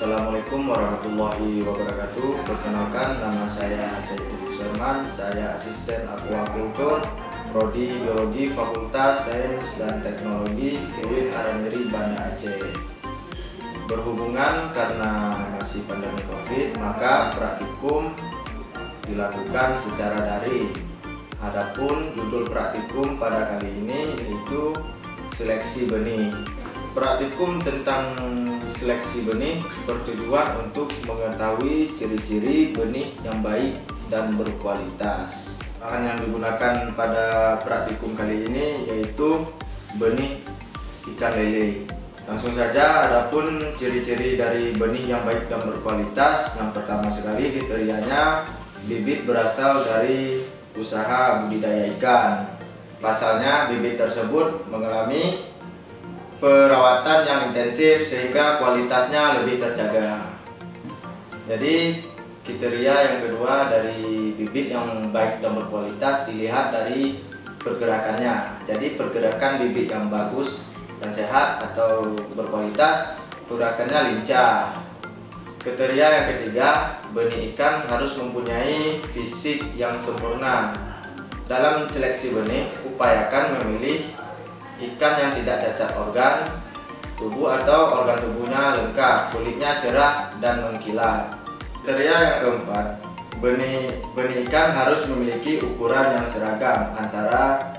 Assalamualaikum warahmatullahi wabarakatuh. Perkenalkan nama saya Saiful Serman. Saya asisten akuakultur Prodi Biologi Fakultas Sains dan Teknologi UIN Araniri Banda Aceh. Berhubungan karena masih pandemi Covid, maka praktikum dilakukan secara daring. Adapun judul praktikum pada kali ini yaitu seleksi benih. Praktikum tentang seleksi benih bertujuan untuk mengetahui ciri-ciri benih yang baik dan berkualitas. Bahan yang digunakan pada praktikum kali ini yaitu benih ikan lele. Langsung saja, adapun ciri-ciri dari benih yang baik dan berkualitas, yang pertama sekali kriterianya bibit berasal dari usaha budidaya ikan. Pasalnya bibit tersebut mengalami perawatan yang intensif sehingga kualitasnya lebih terjaga. Jadi kriteria yang kedua dari bibit yang baik dan berkualitas dilihat dari pergerakannya. Jadi pergerakan bibit yang bagus dan sehat atau berkualitas pergerakannya lincah. Kriteria yang ketiga, benih ikan harus mempunyai fisik yang sempurna. Dalam seleksi benih, upayakan memilih ikan yang tidak cacat organ tubuh atau organ tubuhnya lengkap, kulitnya cerah dan mengkilat. Kriteria yang keempat, benih benih ikan harus memiliki ukuran yang seragam antara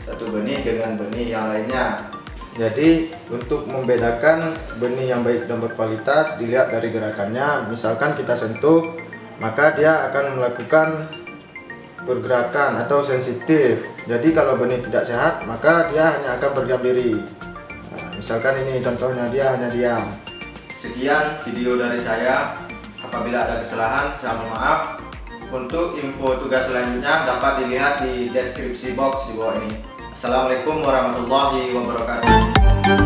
satu benih dengan benih yang lainnya. Jadi untuk membedakan benih yang baik dan berkualitas dilihat dari gerakannya. Misalkan kita sentuh, maka dia akan melakukan pergerakan atau sensitif. Jadi kalau benih tidak sehat, maka dia hanya akan berdiam diri. Nah, misalkan ini contohnya dia hanya diam. Sekian video dari saya. Apabila ada kesalahan, saya mohon maaf. Untuk info tugas selanjutnya dapat dilihat di deskripsi box di bawah ini. Assalamualaikum warahmatullahi wabarakatuh.